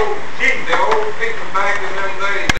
old, geez, the old people back in them days.